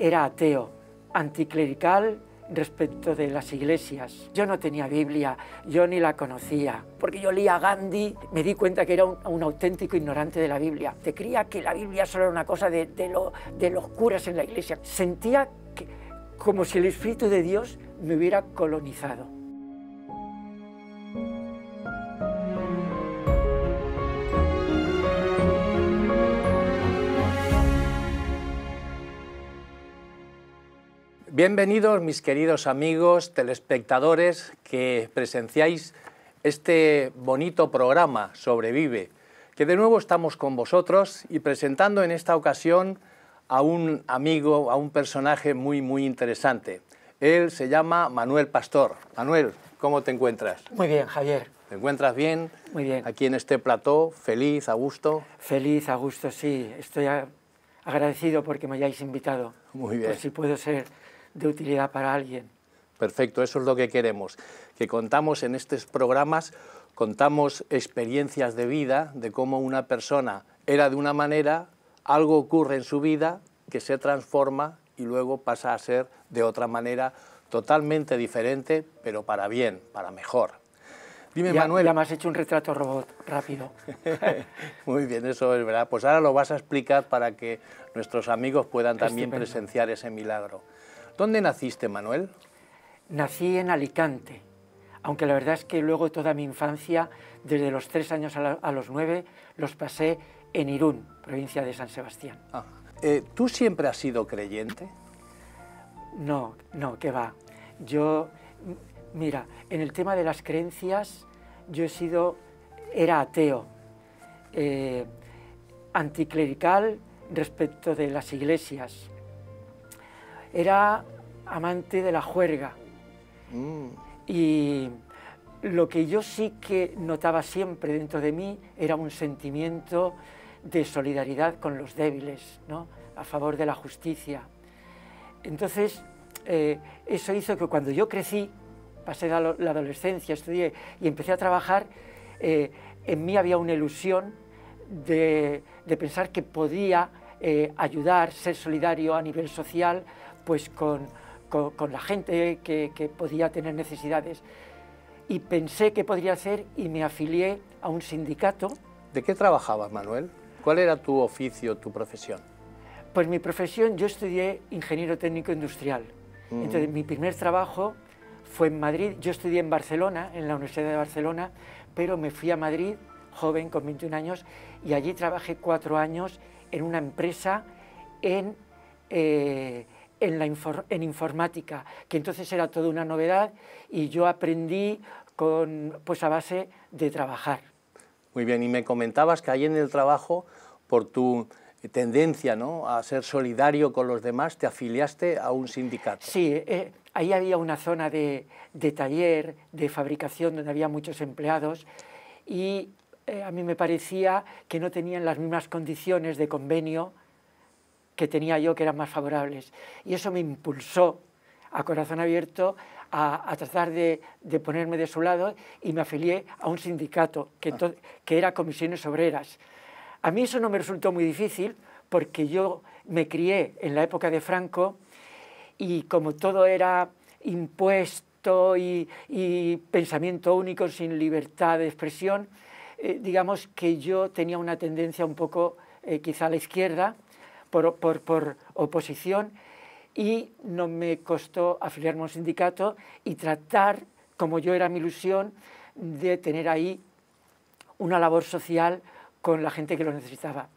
era ateo, anticlerical respecto de las iglesias. Yo no tenía Biblia, yo ni la conocía, porque yo leía Gandhi, me di cuenta que era un, auténtico ignorante de la Biblia. Te creía que la Biblia solo era una cosa de, de los curas en la iglesia. Sentía que, como si el Espíritu de Dios me hubiera colonizado. Bienvenidos mis queridos amigos telespectadores que presenciáis este bonito programa Sobrevive, que de nuevo estamos con vosotros y presentando en esta ocasión a un amigo, a un personaje muy muy interesante. Él se llama Manuel Pastor. Manuel, ¿cómo te encuentras? Muy bien, Javier. ¿Te encuentras bien? Muy bien. Aquí en este plató, feliz, a gusto. Feliz, a gusto, sí. Estoy agradecido porque me hayáis invitado. Muy bien. Si puedo ser de utilidad para alguien. Perfecto, eso es lo que queremos, que contamos en estos programas, contamos experiencias de vida, de cómo una persona era de una manera, algo ocurre en su vida que se transforma y luego pasa a ser de otra manera totalmente diferente, pero para bien, para mejor. Dime, Manuel. Ya me has hecho un retrato robot rápido. Muy bien, eso es verdad. Pues ahora lo vas a explicar para que nuestros amigos puedan también presenciar ese milagro. ¿Dónde naciste, Manuel? Nací en Alicante, aunque la verdad es que luego toda mi infancia, desde los tres años a, los nueve, los pasé en Irún, provincia de San Sebastián. Ah, eh, ¿Tú siempre has sido creyente? No, no, que va. Yo, mira, en el tema de las creencias, yo he sido, era ateo, eh, anticlerical respecto de las iglesias, era amante de la juerga. Mm. Y lo que yo sí que notaba siempre dentro de mí era un sentimiento de solidaridad con los débiles, ¿no? a favor de la justicia. Entonces, eh, eso hizo que cuando yo crecí, pasé la, la adolescencia, estudié y empecé a trabajar, eh, en mí había una ilusión de, pensar que podía eh, ayudar, ser solidario a nivel social, pues con, con, la gente que, que, podía tener necesidades. Y pensé que podría hacer y me afilié a un sindicato. ¿De qué trabajabas, Manuel? ¿Cuál era tu oficio, tu profesión? Pues mi profesión, yo estudié ingeniero técnico industrial. Mm. Entonces, mi primer trabajo fue en Madrid. Yo estudié en Barcelona, en la Universidad de Barcelona, pero me fui a Madrid, joven, con 21 años, y allí trabajé cuatro años en una empresa en... Eh, en, la en informática, que entonces era toda una novedad y yo aprendí con, pues a base de trabajar. Muy bien, y me comentabas que ahí en el trabajo, por tu tendencia ¿no? a ser solidario con los demás, te afiliaste a un sindicato. Sí, eh, ahí había una zona de, de, taller, de fabricación, donde había muchos empleados y eh, a mí me parecía que no tenían las mismas condiciones de convenio que tenía yo que eran más favorables. Y eso me impulsó a corazón abierto a, tratar de, ponerme de su lado y me afilié a un sindicato que, ah. que era Comisiones Obreras. A mí eso no me resultó muy difícil porque yo me crié en la época de Franco y como todo era impuesto y, pensamiento único sin libertad de expresión, eh, digamos que yo tenía una tendencia un poco eh, quizá a la izquierda por, por, oposición y no me costó afiliarme a un sindicato y tratar, como yo era mi ilusión, de tener ahí una labor social con la gente que lo necesitaba.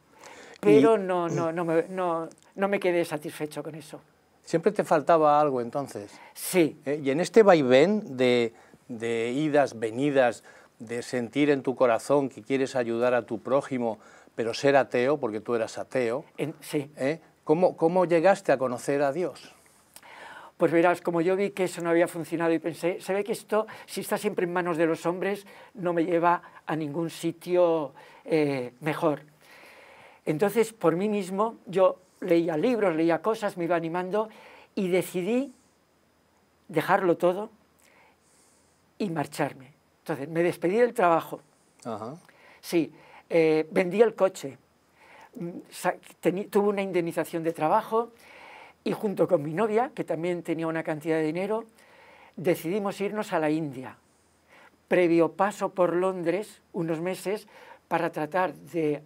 Pero no, no, no, me, no, no me quedé satisfecho con eso. ¿Siempre te faltaba algo entonces? Sí. ¿Eh? Y en este vaivén de, de idas, venidas, de sentir en tu corazón que quieres ayudar a tu prójimo, pero ser ateo, porque tú eras ateo, sí. ¿eh? ¿Cómo, ¿cómo llegaste a conocer a Dios? Pues verás, como yo vi que eso no había funcionado y pensé, se ve que esto, si está siempre en manos de los hombres, no me lleva a ningún sitio eh, mejor. Entonces, por mí mismo, yo leía libros, leía cosas, me iba animando y decidí dejarlo todo y marcharme. Entonces, me despedí del trabajo. Ajá. Sí, eh, vendí el coche, mm, tuve una indemnización de trabajo y junto con mi novia, que también tenía una cantidad de dinero, decidimos irnos a la India, previo paso por Londres unos meses para tratar de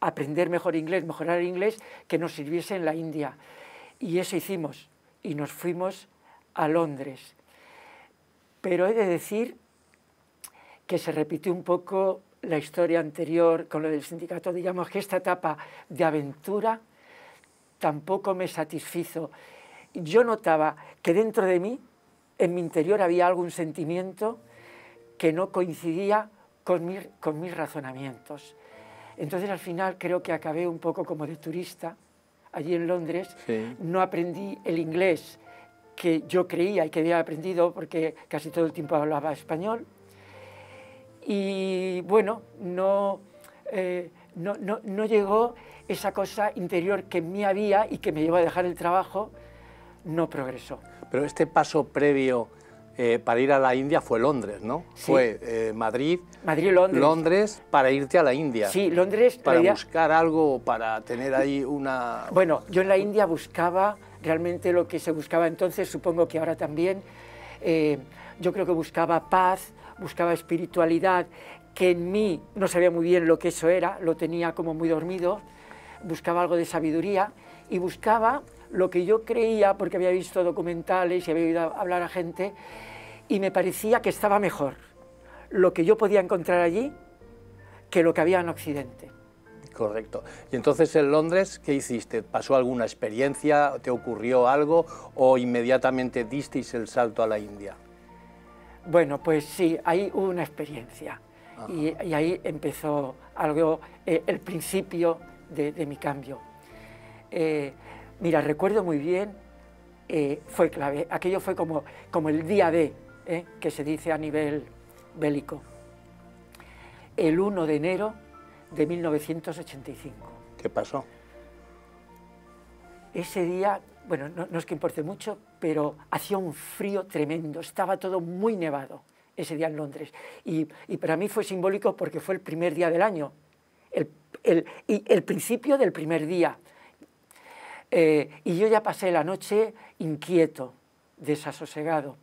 aprender mejor inglés, mejorar el inglés, que nos sirviese en la India. Y eso hicimos, y nos fuimos a Londres. Pero he de decir que se repitió un poco la historia anterior con lo del sindicato, digamos que esta etapa de aventura tampoco me satisfizo. Yo notaba que dentro de mí, en mi interior, había algún sentimiento que no coincidía con, con mis razonamientos. Entonces al final creo que acabé un poco como de turista allí en Londres. No aprendí el inglés que yo creía y que había aprendido porque casi todo el tiempo hablaba español. Y bueno, no, eh, no, no, no, llegó esa cosa interior que en mí había y que me llevó a dejar el trabajo, no progresó. Pero este paso previo eh, para ir a la India fue Londres, ¿no? Fue eh, Madrid, Madrid Londres. Londres para irte a la India. Sí, Londres. Para buscar algo, para tener ahí una... Bueno, yo en la India buscaba realmente lo que se buscaba entonces, supongo que ahora también. Eh, yo creo que buscaba paz, buscaba espiritualidad, que en mí no sabía muy bien lo que eso era, lo tenía como muy dormido, buscaba algo de sabiduría y buscaba lo que yo creía, porque había visto documentales y había oído hablar a gente, y me parecía que estaba mejor lo que yo podía encontrar allí que lo que había en Occidente. Correcto. Y entonces en Londres, ¿qué hiciste? ¿Pasó alguna experiencia? ¿Te ocurrió algo? ¿O inmediatamente disteis el salto a la India? Bueno, pues sí, ahí hubo una experiencia. Y, ahí empezó algo, eh, el principio de, mi cambio. Eh, mira, recuerdo muy bien, eh, fue clave, aquello fue como, como el día de, que se dice a nivel bélico. El 1 de enero de 1985. ¿Qué pasó? Ese día, bueno, no, es que importe mucho, pero hacía un frío tremendo, estaba todo muy nevado ese día en Londres. Y, para mí fue simbólico porque fue el primer día del año, el, el principio del primer día. Eh, y yo ya pasé la noche inquieto, desasosegado.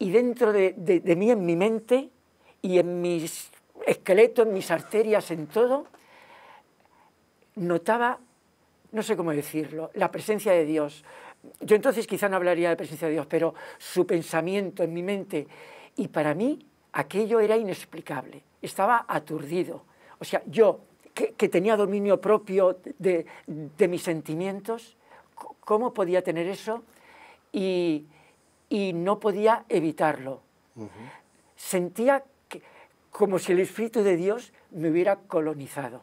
Y dentro de, de mí, en mi mente y en mis esqueleto, en mis arterias, en todo, notaba, no sé cómo decirlo, la presencia de Dios. Yo entonces quizá no hablaría de presencia de Dios, pero su pensamiento en mi mente. Y para mí aquello era inexplicable, estaba aturdido. O sea, yo, que, tenía dominio propio de, mis sentimientos, ¿cómo podía tener eso? Y, no podía evitarlo. Sentía como si el Espíritu de Dios me hubiera colonizado.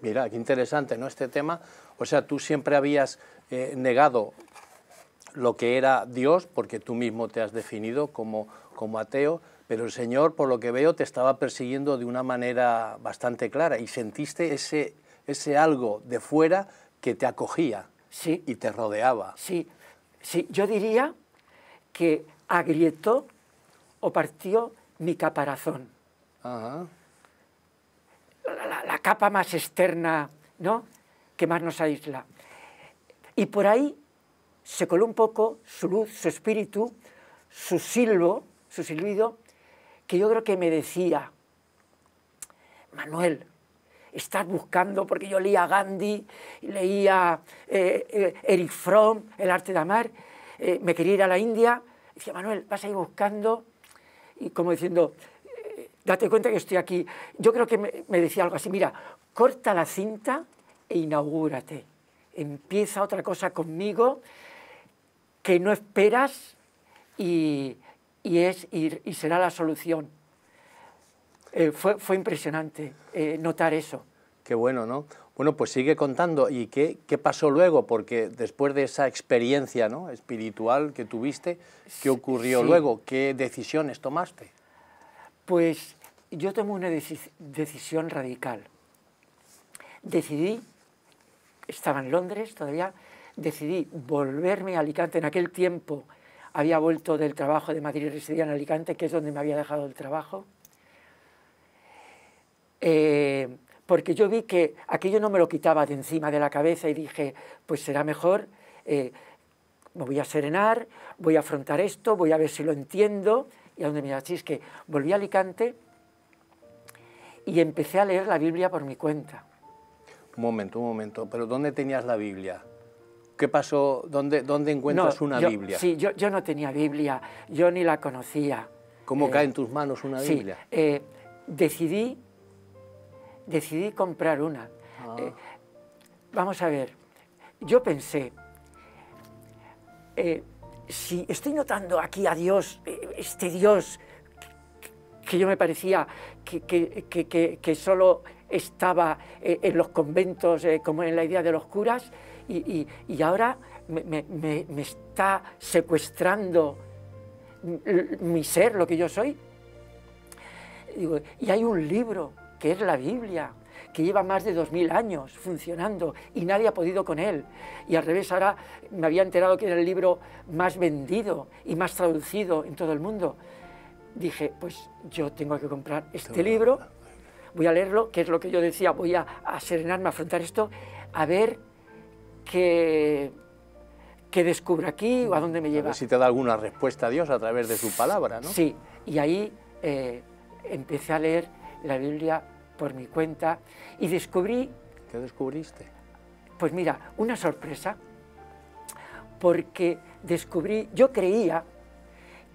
Mira, qué interesante, ¿no? Este tema. O sea, tú siempre habías eh, negado lo que era Dios, porque tú mismo te has definido como, como ateo, pero el Señor, por lo que veo, te estaba persiguiendo de una manera bastante clara y sentiste ese, ese algo de fuera que te acogía sí. y te rodeaba. Sí, sí, yo diría que agrietó o partió mi caparazón la, capa más externa, ¿no? Que más nos aísla. Y por ahí se coló un poco su luz, su espíritu, su silbo, su silbido, que yo creo que me decía, Manuel, estás buscando, porque yo leía Gandhi, leía eh, eh, Eric Fromm, El arte de amar, eh, me quería ir a la India, decía, Manuel, vas a ir buscando, y como diciendo, date cuenta que estoy aquí. Yo creo que me, decía algo así, mira, corta la cinta e inaugúrate. Empieza otra cosa conmigo que no esperas y, es, y, será la solución. Eh, fue, fue, impresionante eh, notar eso. Qué bueno, ¿no? Bueno, pues sigue contando. ¿Y qué, qué, pasó luego? Porque después de esa experiencia ¿no? espiritual que tuviste, ¿qué ocurrió luego? ¿Qué decisiones tomaste? Pues yo tomé una decisión radical. Decidí, estaba en Londres todavía, decidí volverme a Alicante. En aquel tiempo había vuelto del trabajo de Madrid y residía en Alicante, que es donde me había dejado el trabajo. Eh, porque yo vi que aquello no me lo quitaba de encima de la cabeza y dije, pues será mejor eh, me voy a serenar, voy a afrontar esto, voy a ver si lo entiendo, y a dónde me Así es que volví a Alicante y empecé a leer la Biblia por mi cuenta. Un momento, un momento, pero ¿dónde tenías la Biblia? ¿Qué pasó? ¿Dónde, dónde encuentras una Biblia? Sí, yo, yo, no tenía Biblia, yo ni la conocía. ¿Cómo eh, cae en tus manos una Biblia? Eh, decidí, decidí comprar una. Ah. Eh, vamos a ver, yo pensé, si estoy notando aquí a Dios, este Dios que yo me parecía que, que, que solo estaba eh, en los conventos, eh, como en la idea de los curas, y, ahora me, está secuestrando mi ser, lo que yo soy. y hay un libro, que es la Biblia, que lleva más de dos mil años funcionando y nadie ha podido con él. Y al revés, ahora me había enterado que era el libro más vendido y más traducido en todo el mundo. Dije, pues yo tengo que comprar este libro voy a leerlo, que es lo que yo decía, voy a, serenarme, a afrontar esto, a ver qué, qué descubro aquí o a dónde me lleva. A ver si te da alguna respuesta a Dios a través de su palabra, ¿no? Sí, y ahí eh, empecé a leer la Biblia por mi cuenta y descubrí... ¿Qué descubriste? Pues mira, una sorpresa, porque descubrí, yo creía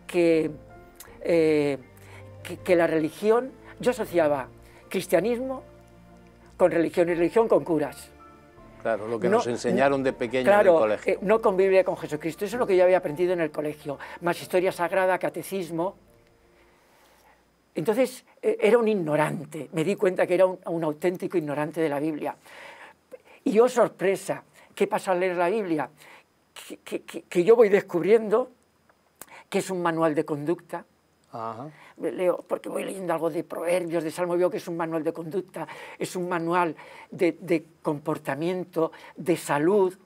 que, eh, que, que la religión, yo asociaba cristianismo con religión y religión con curas. Claro, lo que nos enseñaron de pequeño en el colegio. Eh, no con Biblia con Jesucristo, eso es lo que yo había aprendido en el colegio, más historia sagrada, catecismo. Entonces eh, era un ignorante, me di cuenta que era un, auténtico ignorante de la Biblia. Y yo, sorpresa, ¿qué pasa al leer la Biblia? que yo voy descubriendo que es un manual de conducta, Leo porque voy leyendo algo de proverbios, de salmo, veo que es un manual de conducta, es un manual de, comportamiento, de salud.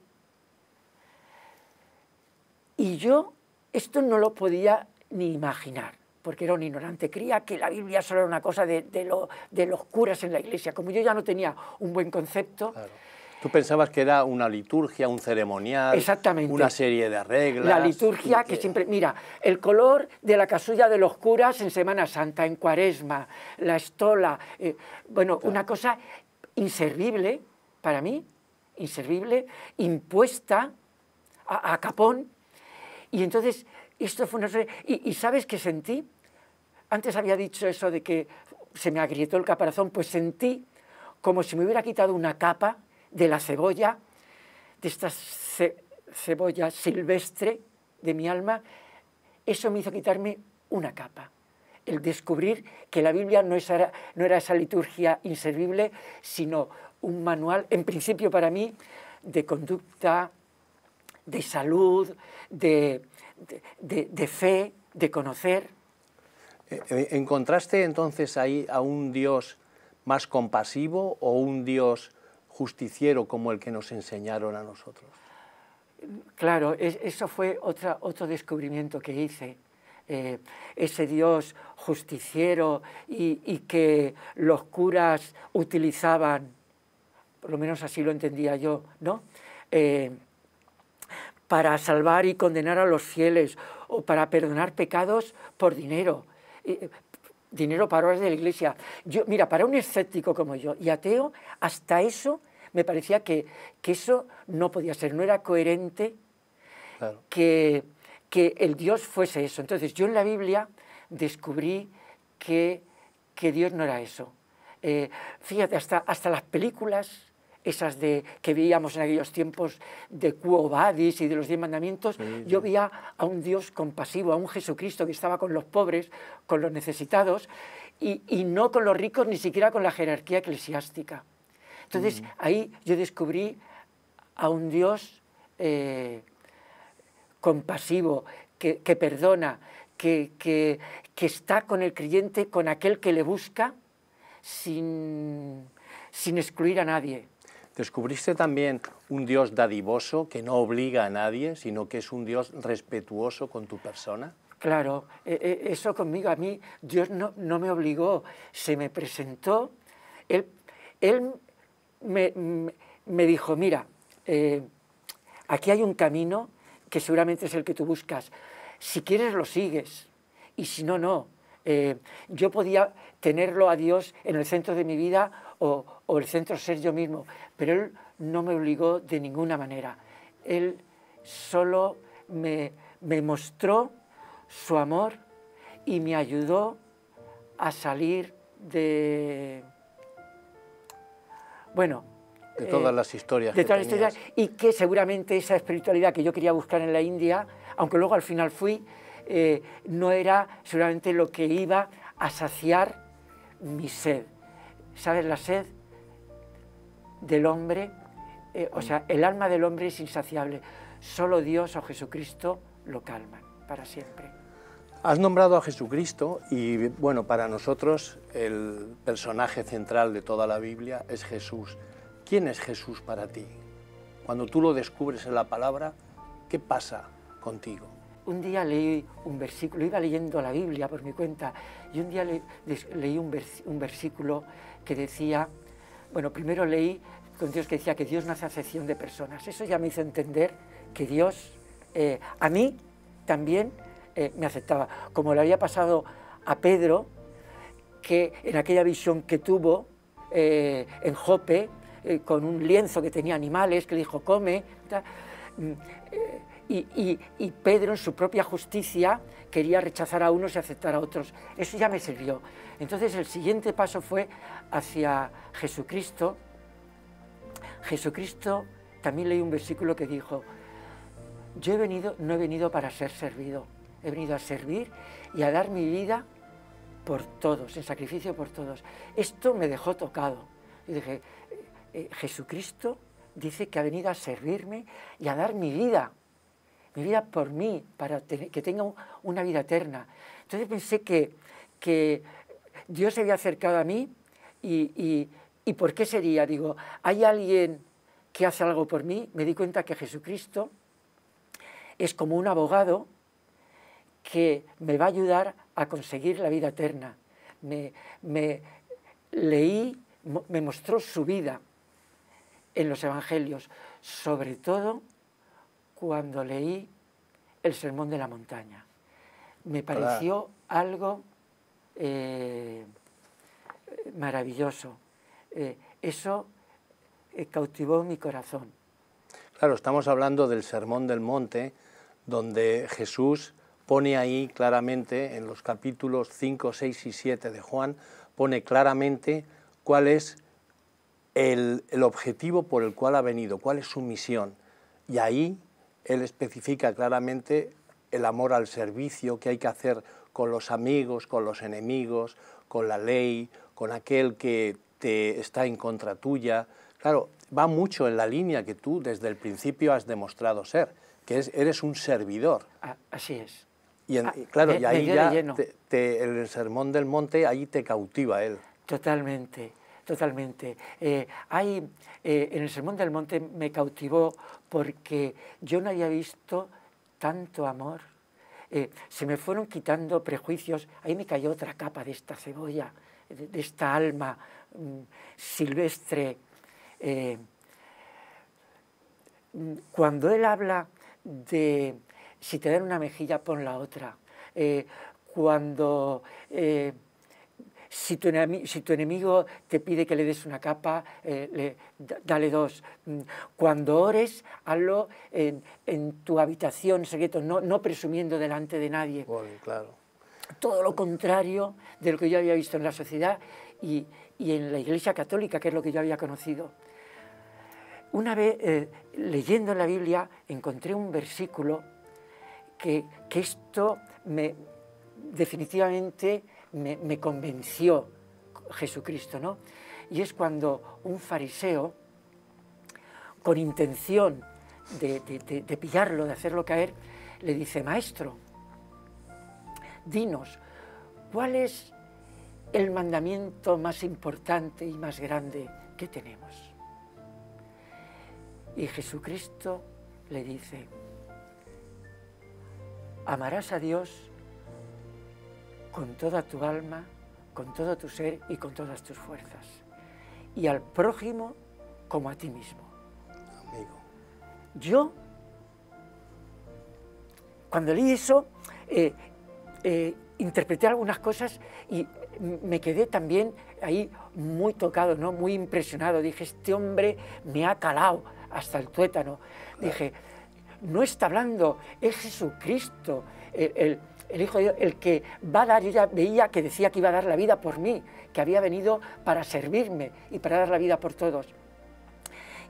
Y yo esto no lo podía ni imaginar, porque era un ignorante. Creía que la Biblia solo era una cosa de, de los curas en la iglesia. Como yo ya no tenía un buen concepto, Tú pensabas que era una liturgia, un ceremonial, Exactamente. una serie de reglas. La liturgia que... siempre, mira, el color de la casulla de los curas en Semana Santa, en Cuaresma, la estola, eh, bueno, una cosa inservible para mí, inservible, impuesta a, capón. Y entonces, esto fue una... Y, y ¿sabes qué sentí? Antes había dicho eso de que se me agrietó el caparazón, pues sentí como si me hubiera quitado una capa de la cebolla, de esta cebolla silvestre de mi alma, eso me hizo quitarme una capa. El descubrir que la Biblia no, no era esa liturgia inservible, sino un manual, en principio para mí, de conducta, de salud, de, de fe, de conocer. Eh, eh, ¿Encontraste entonces ahí a un Dios más compasivo o un Dios justiciero como el que nos enseñaron a nosotros. Claro, eso fue otro descubrimiento que hice. Eh, ese Dios justiciero y, que los curas utilizaban, por lo menos así lo entendía yo, ¿no? Eh, para salvar y condenar a los fieles o para perdonar pecados por dinero. Eh, dinero para obras de la iglesia. Yo, mira, para un escéptico como yo y ateo, hasta eso me parecía que, eso no podía ser, no era coherente que, que, el Dios fuese eso. Entonces yo en la Biblia descubrí que, que Dios no era eso. Eh, fíjate, hasta, hasta las películas esas de, que veíamos en aquellos tiempos de Quo Vadis y de los Diez Mandamientos, yo veía a un Dios compasivo, a un Jesucristo que estaba con los pobres, con los necesitados, y, y no con los ricos, ni siquiera con la jerarquía eclesiástica. Entonces ahí yo descubrí a un Dios eh, compasivo, que, perdona, que, que, está con el creyente, con aquel que le busca, sin, sin excluir a nadie. ¿Descubriste también un Dios dadivoso que no obliga a nadie, sino que es un Dios respetuoso con tu persona? Claro, e, e, eso conmigo, a mí Dios no, no me obligó, se me presentó, Él, él me, dijo, mira, eh, aquí hay un camino que seguramente es el que tú buscas. Si quieres lo sigues y si no, no. Eh, yo podía tenerlo a Dios en el centro de mi vida o, o el centro ser yo mismo, pero Él no me obligó de ninguna manera. Él solo me, me mostró su amor y me ayudó a salir de... Bueno, de todas eh, las historias. De todas las historias. Y que seguramente esa espiritualidad que yo quería buscar en la India, aunque luego al final fui, eh, no era seguramente lo que iba a saciar mi sed. ¿Sabes? La sed del hombre, eh, o sea, el alma del hombre es insaciable. Solo Dios o Jesucristo lo calman para siempre. Has nombrado a Jesucristo y bueno, para nosotros el personaje central de toda la Biblia es Jesús. ¿Quién es Jesús para ti? Cuando tú lo descubres en la palabra, ¿qué pasa contigo? Un día leí un versículo, iba leyendo la Biblia por mi cuenta, y un día leí un, versículo que decía, bueno, primero leí con Dios que decía que Dios no hace acepción de personas. Eso ya me hizo entender que Dios eh, a mí también eh, me aceptaba. Como le había pasado a Pedro, que en aquella visión que tuvo eh, en Jope, eh, con un lienzo que tenía animales, que le dijo, come. Mm, y, y, Pedro, en su propia justicia, quería rechazar a unos y aceptar a otros. Eso ya me sirvió. Entonces, el siguiente paso fue hacia Jesucristo. Jesucristo, también leí un versículo que dijo, yo he venido, no he venido para ser servido, he venido a servir y a dar mi vida por todos, en sacrificio por todos. Esto me dejó tocado. Y dije, eh, eh, Jesucristo dice que ha venido a servirme y a dar mi vida, mi vida por mí, para que tenga una vida eterna. Entonces pensé que, que Dios se había acercado a mí y, y, y ¿por qué sería? Digo, ¿hay alguien que hace algo por mí? Me di cuenta que Jesucristo es como un abogado que me va a ayudar a conseguir la vida eterna. Me, leí, me mostró su vida en los evangelios, sobre todo cuando leí el Sermón de la Montaña. Me pareció algo eh, maravilloso. Eh, eso eh, cautivó mi corazón. Claro, estamos hablando del Sermón del Monte, donde Jesús pone ahí claramente, en los capítulos 5, 6 y 7 de Juan, pone claramente cuál es el, objetivo por el cual ha venido, cuál es su misión. Y ahí él especifica claramente el amor al servicio que hay que hacer con los amigos, con los enemigos, con la ley, con aquel que te está en contra tuya. Claro, va mucho en la línea que tú desde el principio has demostrado ser, que es, eres un servidor. Así es. Y, ah, claro, y ahí ya el sermón del monte, ahí te cautiva él. Totalmente, totalmente. Eh, hay, eh, en el sermón del monte me cautivó porque yo no había visto tanto amor. Eh, se me fueron quitando prejuicios, ahí me cayó otra capa de esta cebolla, de, esta alma mm, silvestre. Mm, cuando él habla de si te dan una mejilla, pon la otra. Eh, cuando, eh, si, tu enemigo, te pide que le des una capa, eh, dale dos. Mm, cuando ores, hazlo en, tu habitación secreto, no, presumiendo delante de nadie. claro. Todo lo contrario de lo que yo había visto en la sociedad y, en la Iglesia Católica, que es lo que yo había conocido. Una vez, leyendo la Biblia, encontré un versículo que, esto me, definitivamente me, convenció Jesucristo, ¿no? Y es cuando un fariseo, con intención de, de, pillarlo, de hacerlo caer, le dice, maestro, dinos, ¿cuál es el mandamiento más importante y más grande que tenemos? Y Jesucristo le dice, Amarás a Dios con toda tu alma, con todo tu ser y con todas tus fuerzas. Y al prójimo como a ti mismo. Amigo. Yo cuando leí eso, eh, eh, interpreté algunas cosas y me quedé también ahí muy tocado, ¿no? muy impresionado. Dije, este hombre me ha calado hasta el tuétano. Dije, no está hablando, es Jesucristo, el, Hijo de Dios, el que va a dar, yo ya veía que decía que iba a dar la vida por mí, que había venido para servirme y para dar la vida por todos.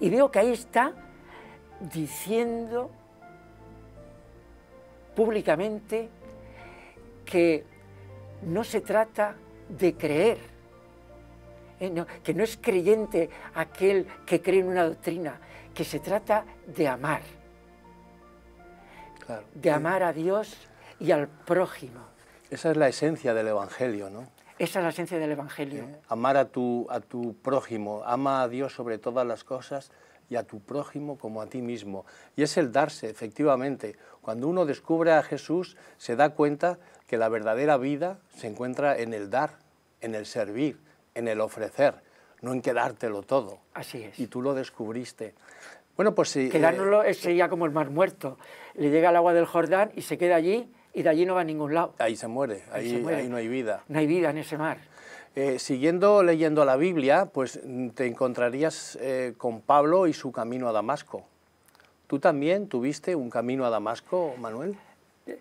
Y veo que ahí está diciendo públicamente que no se trata de creer, eh, que no es creyente aquel que cree en una doctrina, que se trata de amar, de amar a Dios y al prójimo. Esa es la esencia del Evangelio, ¿no? Esa es la esencia del Evangelio. Eh, amar a tu, a tu prójimo, ama a Dios sobre todas las cosas y a tu prójimo como a ti mismo. Y es el darse, efectivamente. Cuando uno descubre a Jesús, se da cuenta que la verdadera vida se encuentra en el dar, en el servir, en el ofrecer, no en quedártelo todo. Así es. Y tú lo descubriste. Bueno, pues sí. Quedárnoslo eh, sería como el mar muerto. Le llega el agua del Jordán y se queda allí y de allí no va a ningún lado. Ahí se muere, ahí, ahí, no hay vida. No hay vida en ese mar. Eh, siguiendo leyendo la Biblia, pues mm, te encontrarías eh, con Pablo y su camino a Damasco. ¿Tú también tuviste un camino a Damasco, Manuel?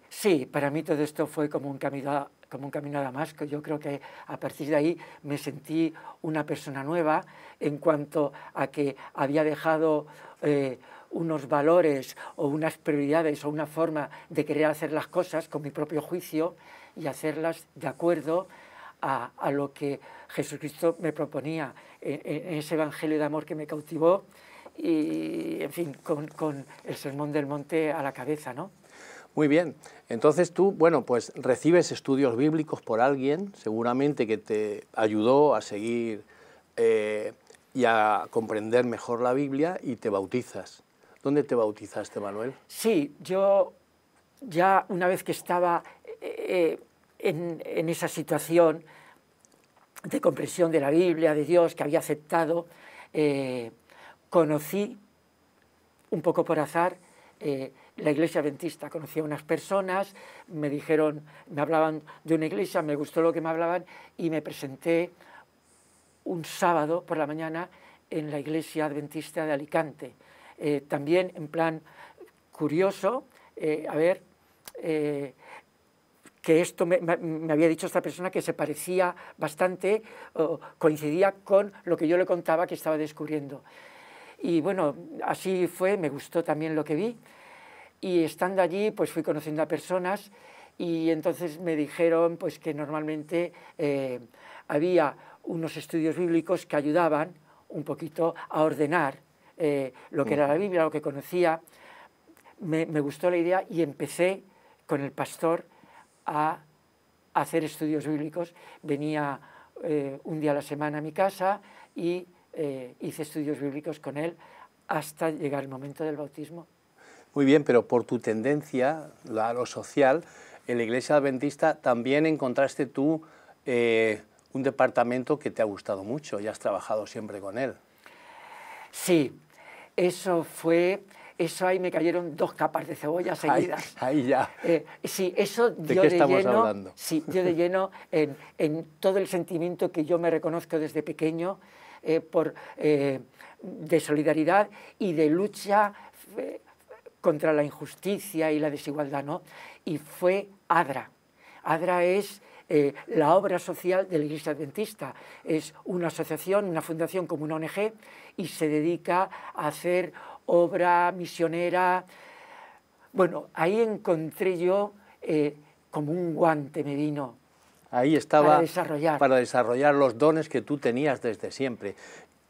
Sí, para mí todo esto fue como un camino a, como un camino a Damasco. Yo creo que a partir de ahí me sentí una persona nueva en cuanto a que había dejado eh, unos valores o unas prioridades o una forma de querer hacer las cosas con mi propio juicio y hacerlas de acuerdo a, lo que Jesucristo me proponía en, ese Evangelio de amor que me cautivó y, en fin, con, con el Sermón del Monte a la cabeza, ¿no? Muy bien, entonces tú, bueno, pues recibes estudios bíblicos por alguien, seguramente que te ayudó a seguir eh, y a comprender mejor la Biblia y te bautizas. ¿Dónde te bautizaste, Manuel? Sí, yo ya una vez que estaba eh, en, en, esa situación de comprensión de la Biblia, de Dios, que había aceptado, eh, conocí un poco por azar la iglesia adventista. Conocí a unas personas, me dijeron, me hablaban de una iglesia, me gustó lo que me hablaban y me presenté un sábado por la mañana en la iglesia adventista de Alicante. Eh, también en plan curioso, eh, a ver, eh, que esto me, me, había dicho esta persona que se parecía bastante, coincidía con lo que yo le contaba que estaba descubriendo. Y bueno, así fue, me gustó también lo que vi. Y estando allí, pues fui conociendo a personas y entonces me dijeron pues, que normalmente había unos estudios bíblicos que ayudaban un poquito a ordenar eh, lo que era la Biblia, lo que conocía. Me, gustó la idea y empecé con el pastor a hacer estudios bíblicos. Venía eh, un día a la semana a mi casa y hice estudios bíblicos con él hasta llegar el momento del bautismo. Muy bien, pero por tu tendencia a lo social, en la Iglesia Adventista también encontraste tú eh, un departamento que te ha gustado mucho y has trabajado siempre con él. Sí, eso fue, eso ahí me cayeron dos capas de cebolla seguidas. Ahí, ya. Eh, sí, eso ¿De qué estamos hablando? Sí, yo de lleno en, en, todo el sentimiento que yo me reconozco desde pequeño eh, por, de solidaridad y de lucha contra la injusticia y la desigualdad, ¿no? Y fue ADRA. ADRA es eh, la obra social de la Iglesia Adventista. Es una asociación, una fundación como una ONG y se dedica a hacer obra misionera. Bueno, ahí encontré yo eh, como un guante, me vino. Ahí estaba para desarrollar. para desarrollar los dones que tú tenías desde siempre.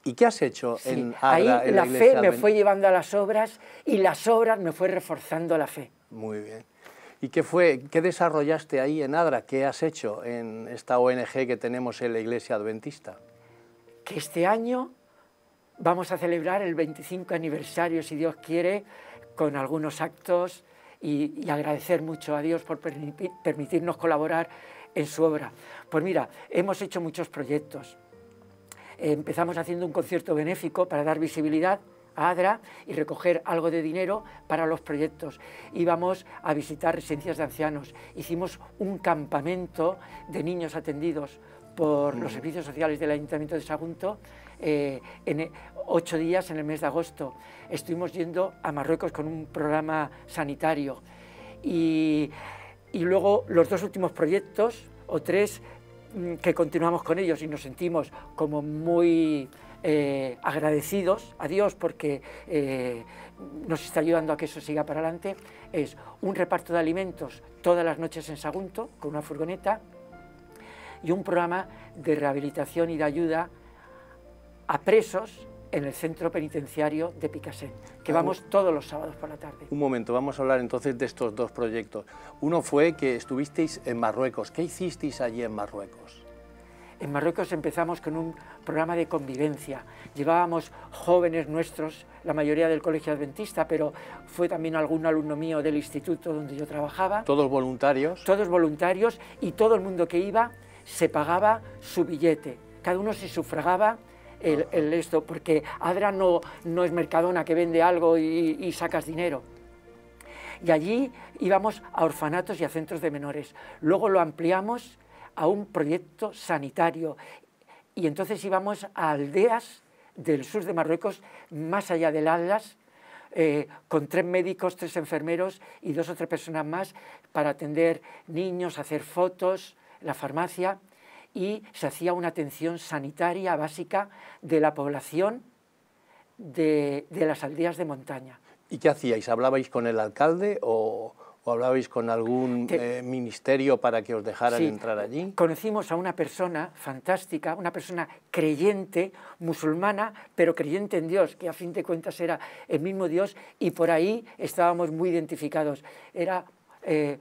¿Y qué has hecho en Adra, Ahí la, fe me fue llevando a las obras y las obras me fue reforzando la fe. Muy bien. ¿Y qué fue, qué desarrollaste ahí en Adra? ¿Qué has hecho en esta ONG que tenemos en la Iglesia Adventista? Que este año vamos a celebrar el 25 aniversario, si Dios quiere, con algunos actos y, agradecer mucho a Dios por permitirnos colaborar en su obra. Pues mira, hemos hecho muchos proyectos empezamos haciendo un concierto benéfico para dar visibilidad a Adra y recoger algo de dinero para los proyectos. Íbamos a visitar residencias de ancianos, hicimos un campamento de niños atendidos por los servicios sociales del Ayuntamiento de Sagunto eh, en ocho días en el mes de agosto. Estuvimos yendo a Marruecos con un programa sanitario y, y luego los dos últimos proyectos o tres mm, que continuamos con ellos y nos sentimos como muy eh, agradecidos a Dios porque eh, nos está ayudando a que eso siga para adelante, es un reparto de alimentos todas las noches en Sagunto con una furgoneta y un programa de rehabilitación y de ayuda a presos en el centro penitenciario de Picasen, que vamos todos los sábados por la tarde. Un momento, vamos a hablar entonces de estos dos proyectos. Uno fue que estuvisteis en Marruecos. ¿Qué hicisteis allí en Marruecos? En Marruecos empezamos con un programa de convivencia. Llevábamos jóvenes nuestros, la mayoría del colegio adventista, pero fue también algún alumno mío del instituto donde yo trabajaba. ¿Todos voluntarios? Todos voluntarios y todo el mundo que iba se pagaba su billete. Cada uno se sufragaba el, esto, porque Adra no, no es Mercadona que vende algo y, y sacas dinero. Y allí íbamos a orfanatos y a centros de menores. Luego lo ampliamos a un proyecto sanitario y entonces íbamos a aldeas del sur de Marruecos, más allá del Atlas, eh, con tres médicos, tres enfermeros y dos o tres personas más para atender niños, hacer fotos, la farmacia y se hacía una atención sanitaria básica de la población de, de las aldeas de montaña. ¿Y qué hacíais? ¿Hablabais con el alcalde o, ¿O hablabais con algún eh, ministerio para que os dejaran entrar allí? Conocimos a una persona fantástica, una persona creyente, musulmana, pero creyente en Dios, que a fin de cuentas era el mismo Dios y por ahí estábamos muy identificados. Era eh,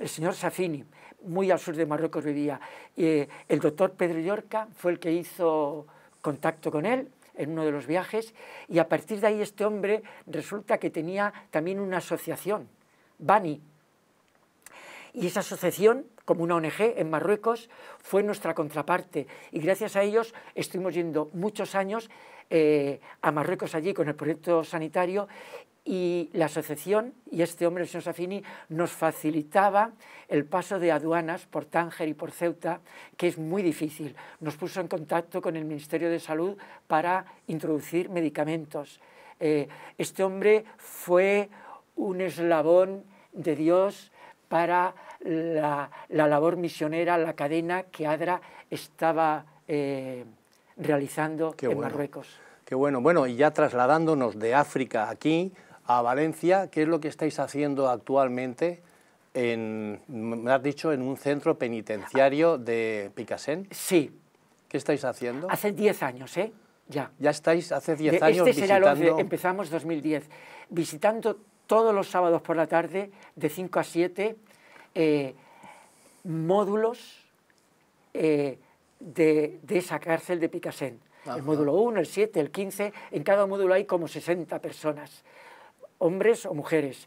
el señor Safini, muy al sur de Marruecos vivía. Eh, el doctor Pedro Llorca fue el que hizo contacto con él en uno de los viajes y a partir de ahí este hombre resulta que tenía también una asociación Bani. Y esa asociación, como una ONG en Marruecos, fue nuestra contraparte. Y gracias a ellos estuvimos yendo muchos años eh, a Marruecos allí con el proyecto sanitario y la asociación y este hombre, el señor Safini, nos facilitaba el paso de aduanas por Tánger y por Ceuta, que es muy difícil. Nos puso en contacto con el Ministerio de Salud para introducir medicamentos. Eh, este hombre fue un eslabón de Dios para la, labor misionera, la cadena que Adra estaba eh, realizando en Marruecos. Qué bueno. Bueno, y ya trasladándonos de África aquí a Valencia, ¿qué es lo que estáis haciendo actualmente? En, me has dicho, en un centro penitenciario de Picasen. Sí. ¿Qué estáis haciendo? Hace 10 años, ¿eh? Ya. Ya estáis hace 10 años este visitando... Será el empezamos 2010, visitando todos los sábados por la tarde, de 5 a 7, eh, módulos eh, de, esa cárcel de Picasen. El módulo 1, el 7, el 15, en cada módulo hay como 60 personas, hombres o mujeres.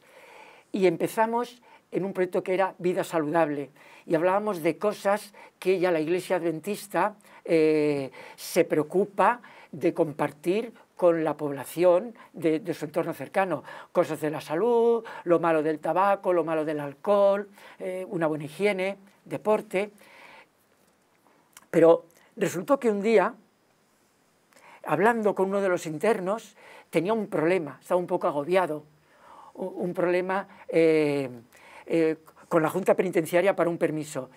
Y empezamos en un proyecto que era Vida Saludable y hablábamos de cosas que ya la Iglesia Adventista eh, se preocupa de compartir con la población de, su entorno cercano. Cosas de la salud, lo malo del tabaco, lo malo del alcohol, eh, una buena higiene, deporte. Pero resultó que un día, hablando con uno de los internos, tenía un problema, estaba un poco agobiado, un, problema eh, eh, con la Junta Penitenciaria para un permiso.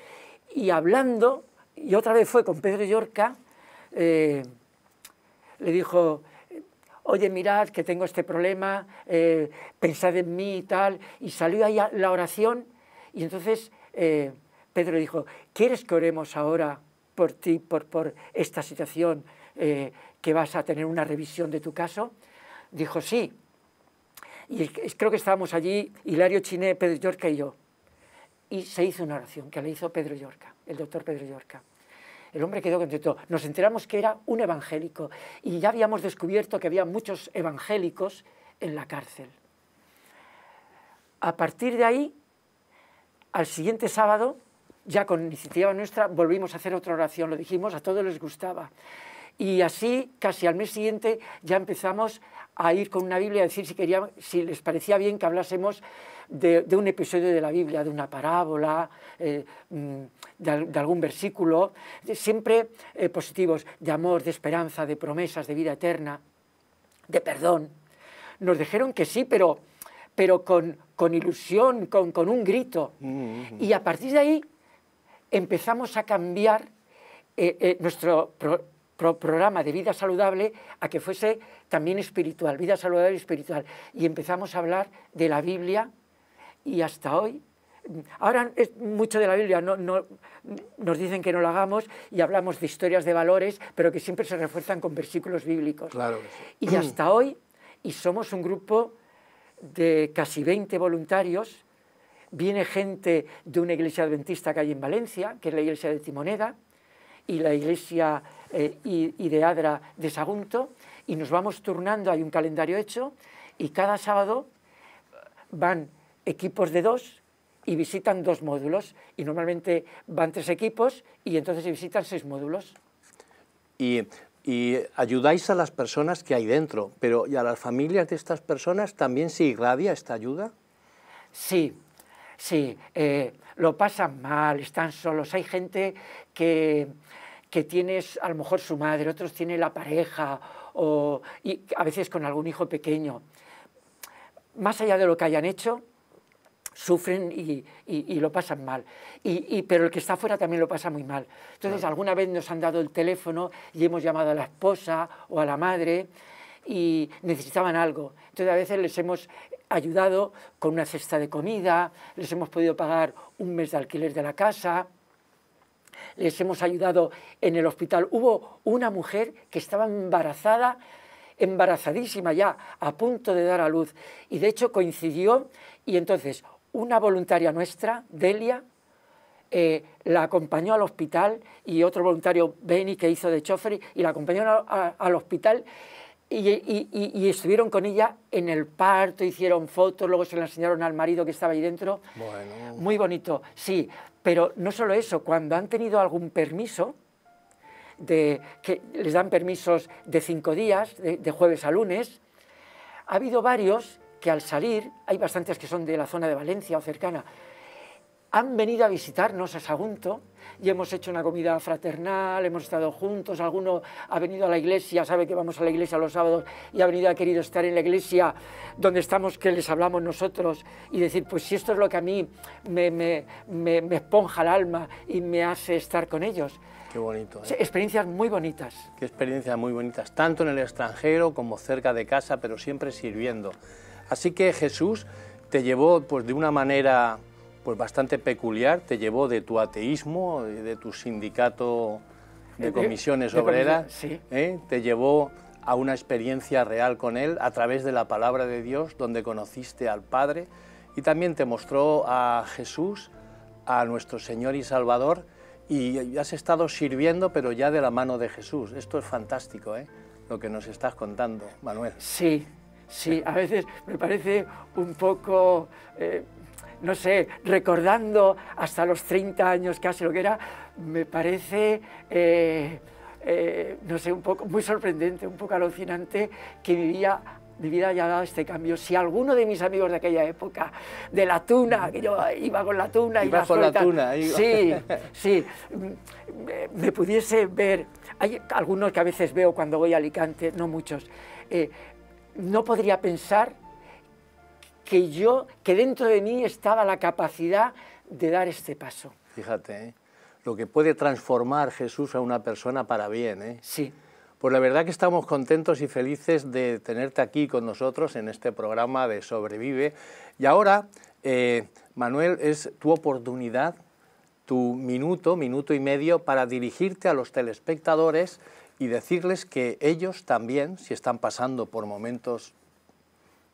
Y hablando, y otra vez fue con Pedro Llorca, le dijo, oye, mirad que tengo este problema, eh, pensad en mí y tal, y salió ahí la oración, y entonces eh, Pedro dijo, ¿quieres que oremos ahora por ti, por, esta situación, eh, que vas a tener una revisión de tu caso? Dijo, sí. Y creo que estábamos allí, Hilario Chiné, Pedro Llorca y yo. Y se hizo una oración que le hizo Pedro Llorca, el doctor Pedro Llorca. El hombre quedó contento. Nos enteramos que era un evangélico y ya habíamos descubierto que había muchos evangélicos en la cárcel. A partir de ahí, al siguiente sábado, ya con iniciativa nuestra, volvimos a hacer otra oración, lo dijimos, a todos les gustaba. Y así, casi al mes siguiente, ya empezamos a ir con una Biblia a decir si, querían, si les parecía bien que hablásemos de, un episodio de la Biblia, de una parábola, eh, mm, de, algún versículo, siempre eh, positivos, de amor, de esperanza, de promesas, de vida eterna, de perdón. Nos dijeron que sí, pero, pero con, con ilusión, con, con, un grito. Mm-hmm. Y a partir de ahí empezamos a cambiar eh, nuestro programa de vida saludable a que fuese también espiritual, vida saludable y espiritual. Y empezamos a hablar de la Biblia y hasta hoy. Ahora es mucho de la Biblia, no, no, nos dicen que no lo hagamos y hablamos de historias de valores, pero que siempre se refuerzan con versículos bíblicos. Claro Y hasta hoy, y somos un grupo de casi 20 voluntarios, viene gente de una iglesia adventista que hay en Valencia, que es la iglesia de Timoneda, y la iglesia eh, y, de Adra de Sagunto, y nos vamos turnando, hay un calendario hecho, y cada sábado van equipos de dos y visitan dos módulos, y normalmente van tres equipos y entonces se visitan seis módulos. Y, ayudáis a las personas que hay dentro, pero ¿y a las familias de estas personas también se irradia esta ayuda? Sí, sí, eh, lo pasan mal, están solos. Hay gente que, que tienes a lo mejor su madre, otros tiene la pareja, o, y a veces con algún hijo pequeño. Más allá de lo que hayan hecho, sufren y, lo pasan mal. Y, pero el que está fuera también lo pasa muy mal. Entonces, alguna vez nos han dado el teléfono y hemos llamado a la esposa o a la madre y necesitaban algo. Entonces, a veces les hemos ayudado con una cesta de comida, les hemos podido pagar un mes de alquiler de la casa, les hemos ayudado en el hospital. Hubo una mujer que estaba embarazada embarazadísima ya, a punto de dar a luz. Y de hecho coincidió, y entonces una voluntaria nuestra, Delia, eh, la acompañó al hospital y otro voluntario, Benny, que hizo de chofer, y la acompañó al hospital y, estuvieron con ella en el parto, hicieron fotos, luego se la enseñaron al marido que estaba ahí dentro. Muy bonito, sí, pero no solo eso, cuando han tenido algún permiso, de, que les dan permisos de cinco días, de jueves a lunes, ha habido varios que al salir, hay bastantes que son de la zona de Valencia o cercana, han venido a visitarnos a Sagunto y hemos hecho una comida fraternal, hemos estado juntos, alguno ha venido a la iglesia, sabe que vamos a la iglesia los sábados y ha venido, ha querido estar en la iglesia donde estamos, que les hablamos nosotros y decir, pues si esto es lo que a mí me, me, me, esponja el alma y me hace estar con ellos. Qué bonito. ¿eh? Experiencias muy bonitas. Qué experiencias muy bonitas, tanto en el extranjero como cerca de casa, pero siempre sirviendo. Así que Jesús te llevó pues, de una manera pues, bastante peculiar, te llevó de tu ateísmo, de tu sindicato de comisiones obreras, ¿eh? te llevó a una experiencia real con Él a través de la palabra de Dios, donde conociste al Padre y también te mostró a Jesús, a nuestro Señor y Salvador, y has estado sirviendo, pero ya de la mano de Jesús. Esto es fantástico, ¿eh? lo que nos estás contando, Manuel. Sí, Sí, a veces me parece un poco, eh, no sé, recordando hasta los 30 años casi lo que era, me parece, eh, eh, no sé, un poco muy sorprendente, un poco alucinante que vivía mi vida haya dado este cambio. Si alguno de mis amigos de aquella época, de la tuna, que yo iba con la tuna y con la tuna, sí, sí, me, pudiese ver. Hay algunos que a veces veo cuando voy a Alicante, no muchos no podría pensar que yo, que dentro de mí estaba la capacidad de dar este paso. Fíjate, ¿eh? lo que puede transformar Jesús a una persona para bien. ¿eh? Sí. Pues la verdad que estamos contentos y felices de tenerte aquí con nosotros en este programa de Sobrevive. Y ahora, eh, Manuel, es tu oportunidad, tu minuto, minuto y medio para dirigirte a los telespectadores y decirles que ellos también, si están pasando por momentos,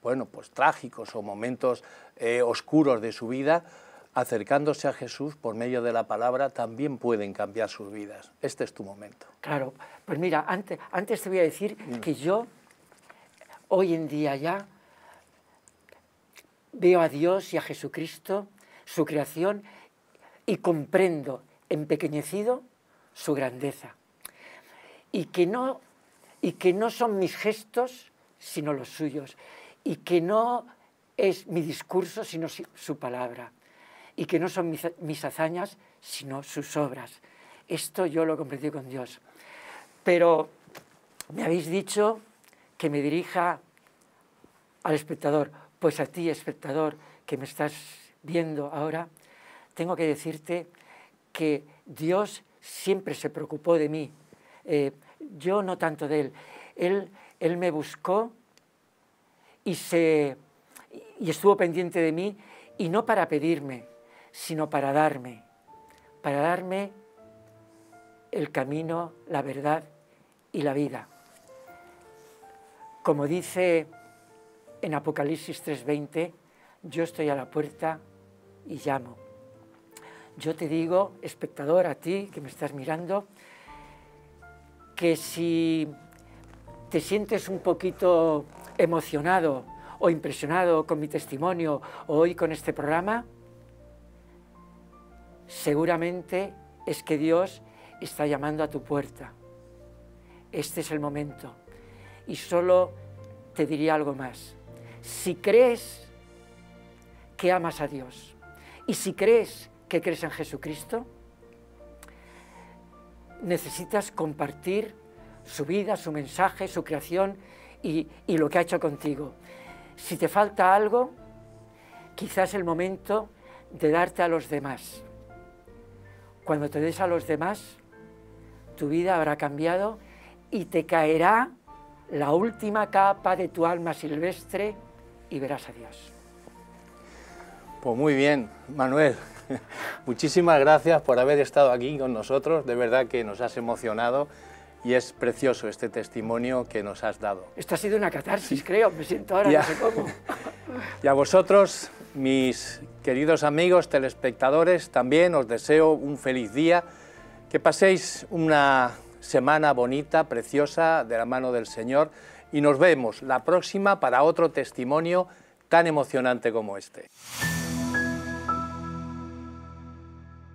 bueno, pues trágicos o momentos eh, oscuros de su vida, acercándose a Jesús por medio de la palabra, también pueden cambiar sus vidas. Este es tu momento. Claro, pues mira, antes, antes te voy a decir mm. que yo hoy en día ya veo a Dios y a Jesucristo, su creación, y comprendo empequeñecido su grandeza y que no, y que no son mis gestos, sino los suyos, y que no es mi discurso, sino su palabra, y que no son mis, hazañas, sino sus obras. Esto yo lo comprendí con Dios. Pero me habéis dicho que me dirija al espectador. Pues a ti, espectador, que me estás viendo ahora, tengo que decirte que Dios siempre se preocupó de mí. Eh, yo no tanto de Él. Él, él me buscó y, se, y estuvo pendiente de mí, y no para pedirme, sino para darme, para darme el camino, la verdad y la vida. Como dice en Apocalipsis 3:20, yo estoy a la puerta y llamo. Yo te digo, espectador, a ti que me estás mirando, que si te sientes un poquito emocionado o impresionado con mi testimonio hoy con este programa, seguramente es que Dios está llamando a tu puerta. Este es el momento. Y solo te diría algo más. Si crees que amas a Dios y si crees que crees en Jesucristo, necesitas compartir su vida, su mensaje, su creación y, lo que ha hecho contigo. Si te falta algo, quizás el momento de darte a los demás. Cuando te des a los demás, tu vida habrá cambiado y te caerá la última capa de tu alma silvestre y verás a Dios. Pues muy bien, Manuel. Muchísimas gracias por haber estado aquí con nosotros. De verdad que nos has emocionado y es precioso este testimonio que nos has dado. Esto ha sido una catarsis, creo. Me siento ahora, no sé cómo. Y a vosotros, mis queridos amigos telespectadores, también os deseo un feliz día. Que paséis una semana bonita, preciosa, de la mano del Señor. Y nos vemos la próxima para otro testimonio tan emocionante como este.